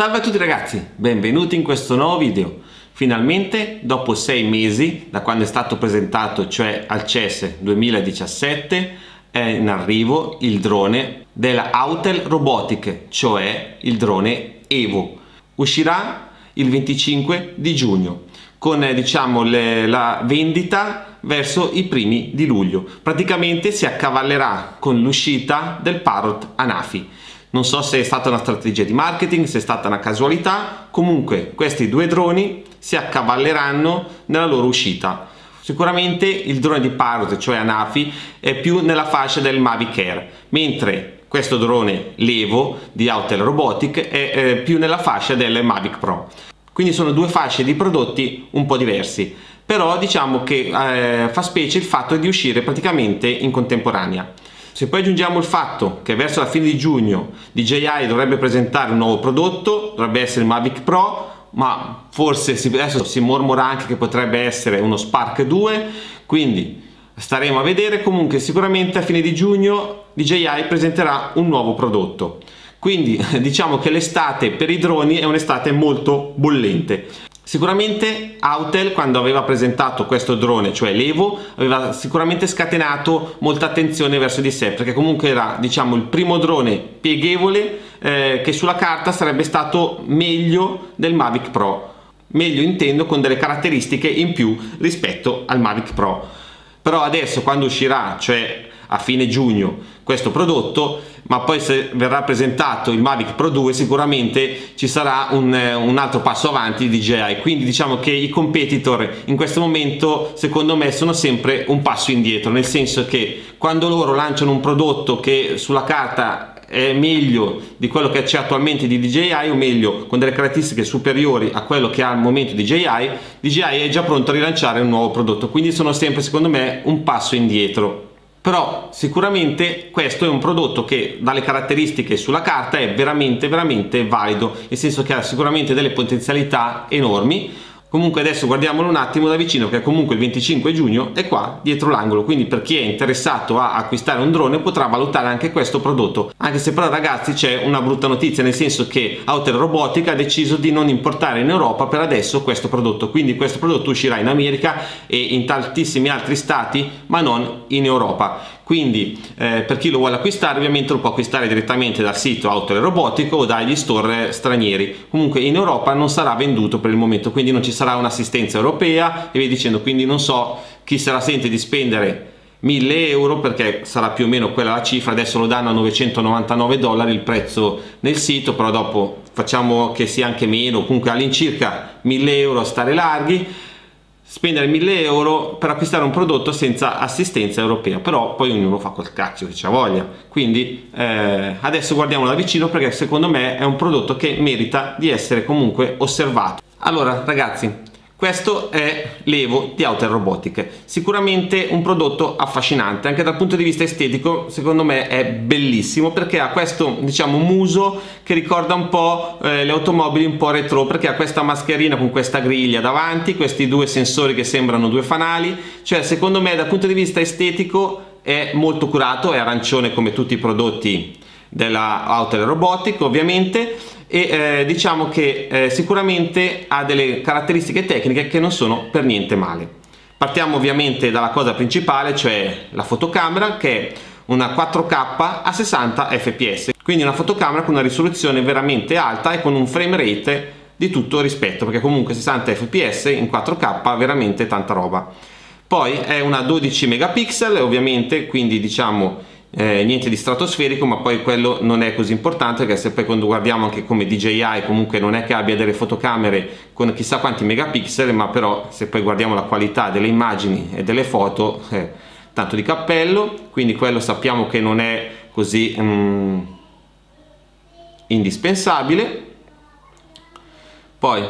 Salve a tutti ragazzi, benvenuti in questo nuovo video. Finalmente, dopo sei mesi da quando è stato presentato, cioè al CES 2017, è in arrivo il drone della Autel Robotic, cioè il drone Evo. Uscirà il 25 di giugno con diciamo le, la vendita verso i primi di luglio. Praticamente si accavallerà con l'uscita del Parrot Anafi. Non so se è stata una strategia di marketing, se è stata una casualità, comunque questi due droni si accavalleranno nella loro uscita. Sicuramente il drone di Parrot, cioè Anafi, è più nella fascia del Mavic Air, mentre questo drone Levo di Autel Robotic è eh, più nella fascia del Mavic Pro. Quindi sono due fasce di prodotti un po' diversi, però diciamo che eh, fa specie il fatto di uscire praticamente in contemporanea. Se poi aggiungiamo il fatto che verso la fine di giugno DJI dovrebbe presentare un nuovo prodotto, dovrebbe essere il Mavic Pro, ma forse si, adesso si mormora anche che potrebbe essere uno Spark 2, quindi staremo a vedere. Comunque sicuramente a fine di giugno DJI presenterà un nuovo prodotto. Quindi diciamo che l'estate per i droni è un'estate molto bollente. Sicuramente Autel quando aveva presentato questo drone, cioè l'Evo, aveva sicuramente scatenato molta attenzione verso di sé, perché comunque era diciamo il primo drone pieghevole eh, che sulla carta sarebbe stato meglio del Mavic Pro. Meglio intendo con delle caratteristiche in più rispetto al Mavic Pro. Però adesso quando uscirà, cioè a fine giugno questo prodotto ma poi se verrà presentato il Mavic Pro 2 sicuramente ci sarà un, un, altro passo avanti di DJI quindi diciamo che i competitor in questo momento secondo me sono sempre un passo indietro nel senso che quando loro lanciano un prodotto che sulla carta è meglio di quello che c'è attualmente di DJI o meglio con delle caratteristiche superiori a quello che ha al momento DJI DJI è già pronto a rilanciare un nuovo prodotto. Quindi sono sempre secondo me un passo indietro però sicuramente questo è un prodotto che dalle caratteristiche sulla carta è veramente veramente valido nel senso che ha sicuramente delle potenzialità enormi Comunque adesso guardiamolo un attimo da vicino che comunque il 25 giugno è qua dietro l'angolo, quindi per chi è interessato a acquistare un drone potrà valutare anche questo prodotto. Anche se però ragazzi c'è una brutta notizia, nel senso che Outer Robotica ha deciso di non importare in Europa per adesso questo prodotto, quindi questo prodotto uscirà in America e in tantissimi altri stati, ma non in Europa quindi eh, per chi lo vuole acquistare ovviamente lo può acquistare direttamente dal sito Outlet Robotico o dagli store stranieri. Comunque in Europa non sarà venduto per il momento quindi non ci sarà un'assistenza europea e via dicendo. Quindi non so chi se la sente di spendere 1000 euro perché sarà più o meno quella la cifra. Adesso lo danno a 999 dollari il prezzo nel sito però dopo facciamo che sia anche meno. Comunque all'incirca 1000 euro a stare larghi spendere 1000 euro per acquistare un prodotto senza assistenza europea però poi ognuno fa col cacchio che c'ha voglia. Quindi eh, adesso guardiamo da vicino perché secondo me è un prodotto che merita di essere comunque osservato. Allora ragazzi questo è l'Evo di Outer Robotic, sicuramente un prodotto affascinante, anche dal punto di vista estetico secondo me è bellissimo perché ha questo diciamo muso che ricorda un po' eh, le automobili un po' retro perché ha questa mascherina con questa griglia davanti, questi due sensori che sembrano due fanali, cioè secondo me dal punto di vista estetico è molto curato, è arancione come tutti i prodotti della Outer Robotic ovviamente e eh, diciamo che eh, sicuramente ha delle caratteristiche tecniche che non sono per niente male. Partiamo ovviamente dalla cosa principale, cioè la fotocamera che è una 4K a 60 fps, quindi una fotocamera con una risoluzione veramente alta e con un frame rate di tutto rispetto, perché comunque 60 fps in 4K veramente tanta roba. Poi è una 12 megapixel ovviamente, quindi diciamo eh, niente di stratosferico ma poi quello non è così importante perché se poi quando guardiamo anche come DJI comunque non è che abbia delle fotocamere con chissà quanti megapixel ma però se poi guardiamo la qualità delle immagini e delle foto eh, tanto di cappello. Quindi quello sappiamo che non è così mm, indispensabile. Poi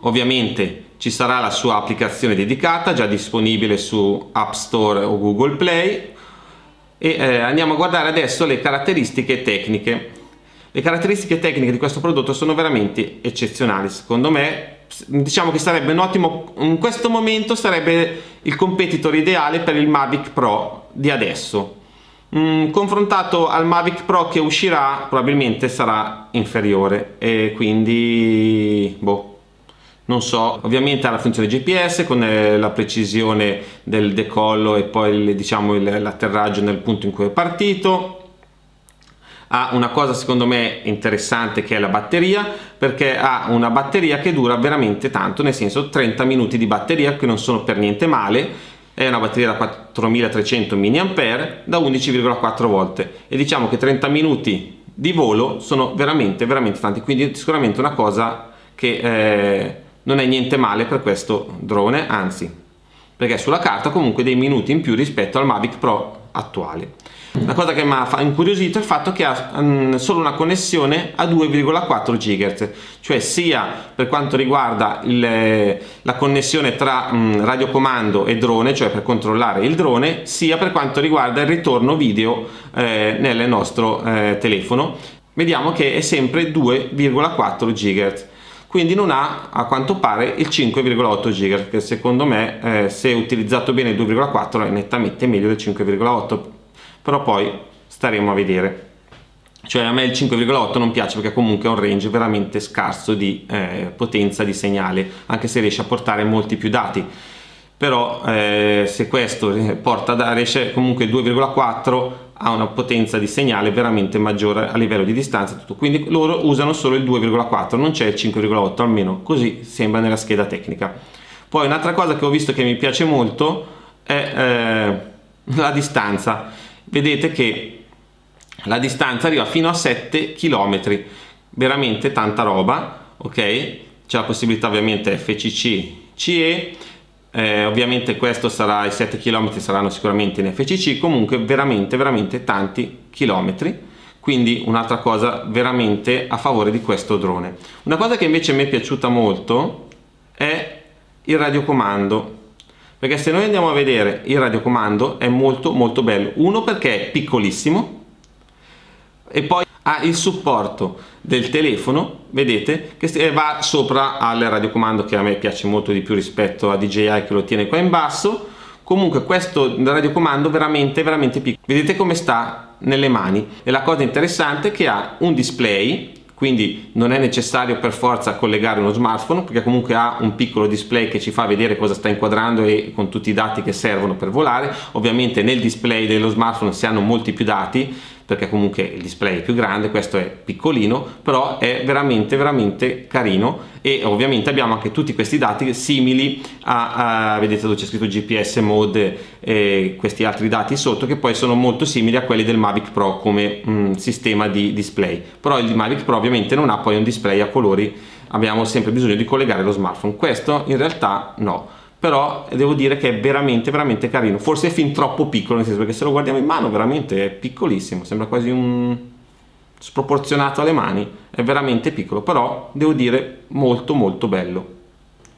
ovviamente ci sarà la sua applicazione dedicata già disponibile su App Store o Google Play e eh, andiamo a guardare adesso le caratteristiche tecniche. Le caratteristiche tecniche di questo prodotto sono veramente eccezionali, secondo me diciamo che sarebbe un ottimo, in questo momento sarebbe il competitor ideale per il Mavic Pro di adesso. Mm, confrontato al Mavic Pro che uscirà probabilmente sarà inferiore e quindi boh non so, ovviamente ha la funzione GPS con eh, la precisione del decollo e poi diciamo l'atterraggio nel punto in cui è partito. Ha una cosa secondo me interessante che è la batteria perché ha una batteria che dura veramente tanto nel senso 30 minuti di batteria che non sono per niente male. È una batteria da 4300 mAh da 11,4 volte. E diciamo che 30 minuti di volo sono veramente veramente tanti. Quindi sicuramente una cosa che eh, non è niente male per questo drone anzi perché sulla carta comunque dei minuti in più rispetto al Mavic Pro attuale la cosa che mi ha incuriosito è il fatto che ha um, solo una connessione a 2,4 GHz, cioè sia per quanto riguarda il, la connessione tra um, radiocomando e drone, cioè per controllare il drone, sia per quanto riguarda il ritorno video eh, nel nostro eh, telefono. Vediamo che è sempre 2,4 GHz quindi non ha a quanto pare il 5,8 GHz che secondo me eh, se utilizzato bene il 2,4 è nettamente meglio del 5,8 però poi staremo a vedere. Cioè a me il 5,8 non piace perché comunque ha un range veramente scarso di eh, potenza di segnale anche se riesce a portare molti più dati. Però eh, se questo porta da, riesce comunque 2,4 ha una potenza di segnale veramente maggiore a livello di distanza tutto. quindi loro usano solo il 2,4 non c'è il 5,8 almeno così sembra nella scheda tecnica. Poi un'altra cosa che ho visto che mi piace molto è eh, la distanza. Vedete che la distanza arriva fino a 7 km veramente tanta roba ok? C'è la possibilità ovviamente FCC CE eh, ovviamente questo sarà i 7 km saranno sicuramente in FCC comunque veramente veramente tanti chilometri. Quindi un'altra cosa veramente a favore di questo drone. Una cosa che invece mi è piaciuta molto è il radiocomando. Perché se noi andiamo a vedere il radiocomando è molto molto bello. Uno perché è piccolissimo e poi ha il supporto del telefono vedete che va sopra al radiocomando che a me piace molto di più rispetto a DJI che lo tiene qua in basso. Comunque questo radiocomando veramente veramente piccolo. Vedete come sta nelle mani. E la cosa interessante è che ha un display quindi non è necessario per forza collegare uno smartphone perché comunque ha un piccolo display che ci fa vedere cosa sta inquadrando e con tutti i dati che servono per volare. Ovviamente nel display dello smartphone si hanno molti più dati perché comunque il display è più grande, questo è piccolino, però è veramente veramente carino e ovviamente abbiamo anche tutti questi dati simili a, a vedete dove c'è scritto GPS mode e questi altri dati sotto che poi sono molto simili a quelli del Mavic Pro come mh, mm, sistema di display, però il Mavic Pro ovviamente non ha poi un display a colori, abbiamo sempre bisogno di collegare lo smartphone, questo in realtà no però devo dire che è veramente veramente carino. Forse è fin troppo piccolo nel senso perché se lo guardiamo in mano veramente è piccolissimo sembra quasi un sproporzionato alle mani è veramente piccolo però devo dire molto molto bello.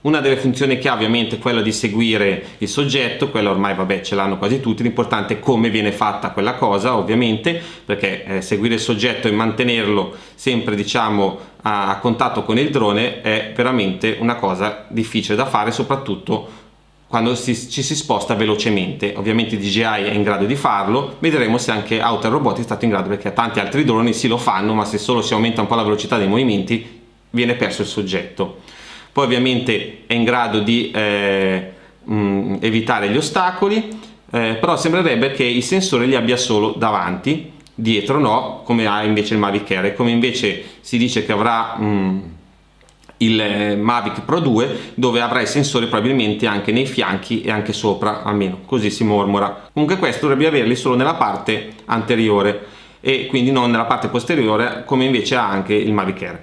Una delle funzioni che ha ovviamente è quella di seguire il soggetto, quella ormai vabbè ce l'hanno quasi tutti, l'importante è come viene fatta quella cosa ovviamente, perché eh, seguire il soggetto e mantenerlo sempre diciamo a, a contatto con il drone è veramente una cosa difficile da fare soprattutto quando si, ci si sposta velocemente. Ovviamente DJI è in grado di farlo, vedremo se anche Outer Robot è stato in grado perché tanti altri droni sì lo fanno, ma se solo si aumenta un po' la velocità dei movimenti viene perso il soggetto poi ovviamente è in grado di eh, mm, evitare gli ostacoli, eh, però sembrerebbe che i sensori li abbia solo davanti, dietro no, come ha invece il Mavic Air, come invece si dice che avrà mh, mm, il eh, Mavic Pro 2 dove avrà i sensori probabilmente anche nei fianchi e anche sopra almeno così si mormora. Comunque questo dovrebbe averli solo nella parte anteriore e quindi non nella parte posteriore come invece ha anche il Mavic Air.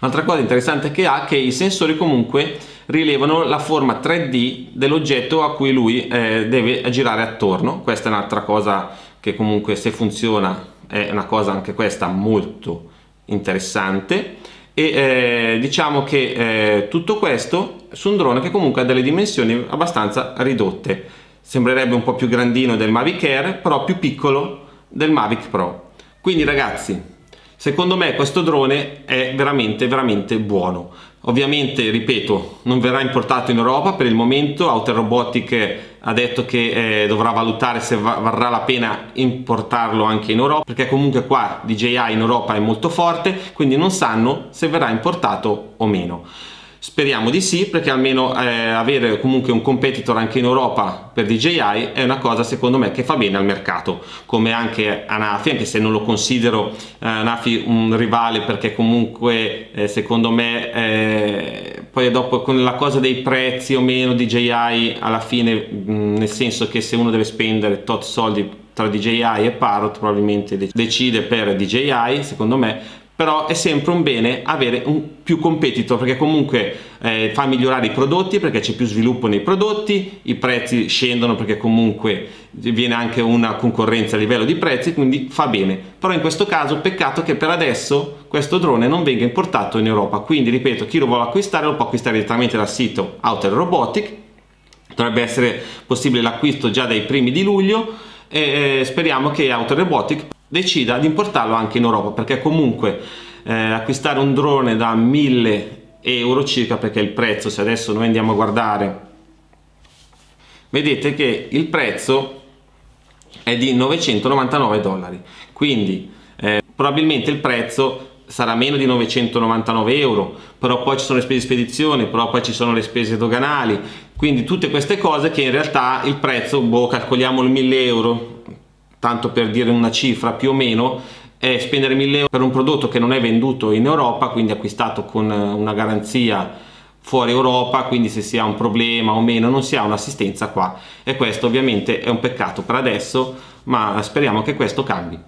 Un'altra cosa interessante che ha è che i sensori comunque rilevano la forma 3D dell'oggetto a cui lui eh, deve girare attorno. Questa è un'altra cosa che comunque se funziona è una cosa anche questa molto interessante e eh, diciamo che eh, tutto questo su un drone che comunque ha delle dimensioni abbastanza ridotte. Sembrerebbe un po' più grandino del Mavic Air però più piccolo del Mavic Pro. Quindi ragazzi Secondo me questo drone è veramente veramente buono Ovviamente, ripeto, non verrà importato in Europa per il momento, Outer Robotic ha detto che eh, dovrà valutare se va varrà la pena importarlo anche in Europa, perché comunque qua DJI in Europa è molto forte, quindi non sanno se verrà importato o meno. Speriamo di sì, perché almeno eh, avere comunque un competitor anche in Europa per DJI è una cosa secondo me che fa bene al mercato, come anche Anafi, anche se non lo considero eh, Anafi un rivale perché comunque eh, secondo me eh, poi dopo con la cosa dei prezzi o meno DJI alla fine, mh, nel senso che se uno deve spendere tot soldi tra DJI e Parrot probabilmente decide per DJI secondo me però è sempre un bene avere un più competitor perché comunque eh, fa migliorare i prodotti perché c'è più sviluppo nei prodotti, i prezzi scendono perché comunque viene anche una concorrenza a livello di prezzi, quindi fa bene. Però in questo caso peccato che per adesso questo drone non venga importato in Europa, quindi ripeto, chi lo vuole acquistare lo può acquistare direttamente dal sito Outer Robotic, dovrebbe essere possibile l'acquisto già dai primi di luglio e eh, speriamo che Outer Robotic decida di importarlo anche in Europa perché comunque eh, acquistare un drone da 1000 euro circa perché il prezzo se adesso noi andiamo a guardare vedete che il prezzo è di 999 dollari. Quindi eh, probabilmente il prezzo sarà meno di 999 euro però poi ci sono le spese di spedizione però poi ci sono le spese doganali. Quindi tutte queste cose che in realtà il prezzo boh calcoliamo il 1000 euro tanto per dire una cifra più o meno, è spendere 1000 euro per un prodotto che non è venduto in Europa, quindi acquistato con una garanzia fuori Europa, quindi se si ha un problema o meno non si ha un'assistenza qua e questo ovviamente è un peccato per adesso, ma speriamo che questo cambi.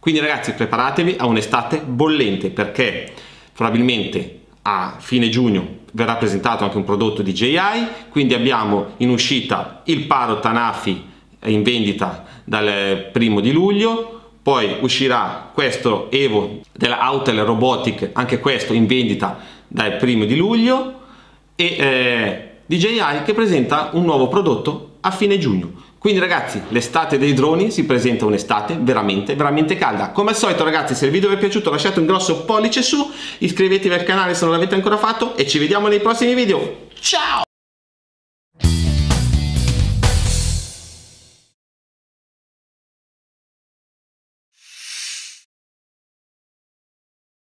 Quindi ragazzi preparatevi a un'estate bollente perché probabilmente a fine giugno verrà presentato anche un prodotto di JI, quindi abbiamo in uscita il Paro Tanafi in vendita dal primo di luglio poi uscirà questo Evo della Autel Robotic anche questo in vendita dal primo di luglio e eh, DJI che presenta un nuovo prodotto a fine giugno. Quindi ragazzi l'estate dei droni si presenta un'estate veramente veramente calda. Come al solito ragazzi se il video vi è piaciuto lasciate un grosso pollice su iscrivetevi al canale se non l'avete ancora fatto e ci vediamo nei prossimi video. Ciao